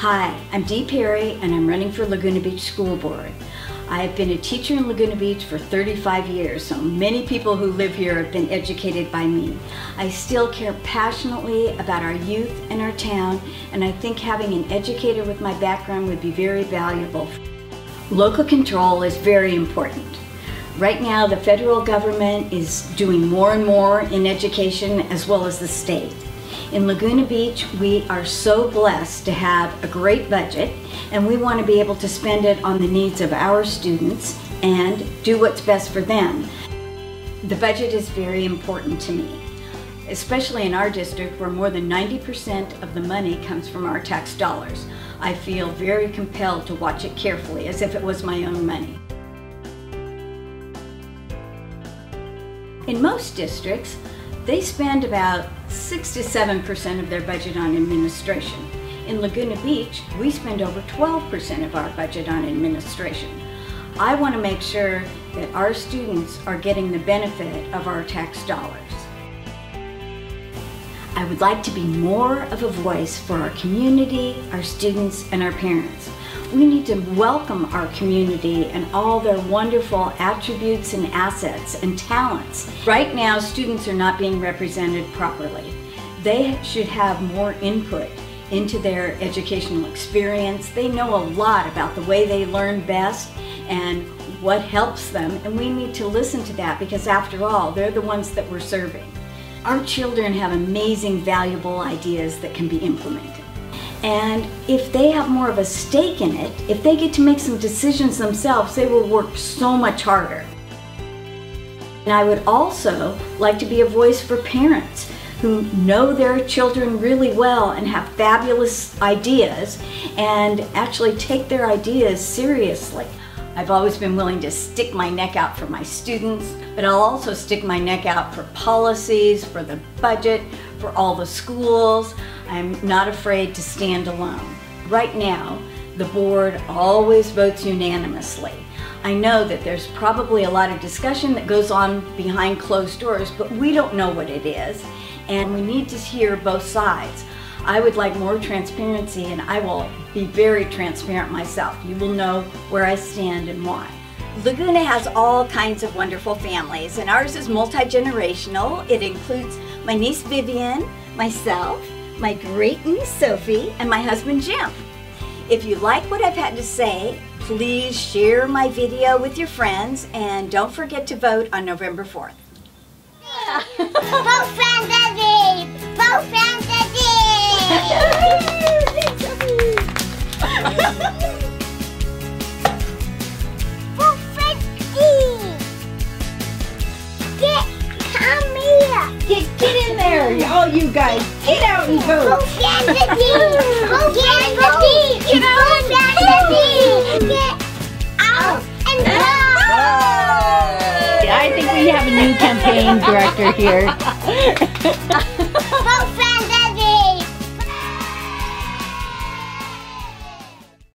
Hi, I'm Dee Perry and I'm running for Laguna Beach School Board. I have been a teacher in Laguna Beach for 35 years, so many people who live here have been educated by me. I still care passionately about our youth and our town, and I think having an educator with my background would be very valuable. Local control is very important. Right now, the federal government is doing more and more in education as well as the state. In Laguna Beach, we are so blessed to have a great budget and we want to be able to spend it on the needs of our students and do what's best for them. The budget is very important to me, especially in our district where more than 90% of the money comes from our tax dollars. I feel very compelled to watch it carefully as if it was my own money. In most districts, they spend about 6 to 7% of their budget on administration. In Laguna Beach, we spend over 12% of our budget on administration. I want to make sure that our students are getting the benefit of our tax dollars. I would like to be more of a voice for our community, our students, and our parents. We need to welcome our community and all their wonderful attributes and assets and talents. Right now, students are not being represented properly. They should have more input into their educational experience. They know a lot about the way they learn best and what helps them, and we need to listen to that because after all, they're the ones that we're serving. Our children have amazing, valuable ideas that can be implemented. And if they have more of a stake in it, if they get to make some decisions themselves, they will work so much harder. And I would also like to be a voice for parents who know their children really well and have fabulous ideas and actually take their ideas seriously. I've always been willing to stick my neck out for my students, but I'll also stick my neck out for policies, for the budget, for all the schools. I'm not afraid to stand alone. Right now, the board always votes unanimously. I know that there's probably a lot of discussion that goes on behind closed doors, but we don't know what it is, and we need to hear both sides. I would like more transparency and I will be very transparent myself. You will know where I stand and why. Laguna has all kinds of wonderful families and ours is multi-generational. It includes my niece Vivian, myself, my great niece Sophie, and my husband Jim. If you like what I've had to say, please share my video with your friends and don't forget to vote on November 4th. Vote fantasy! Vote fantasy! Vote fantasy! Get, come here! Get, get in there, all you guys. Vote fantasy! Get out Vote fantasy! Get out and vote! I think we have a new campaign director here.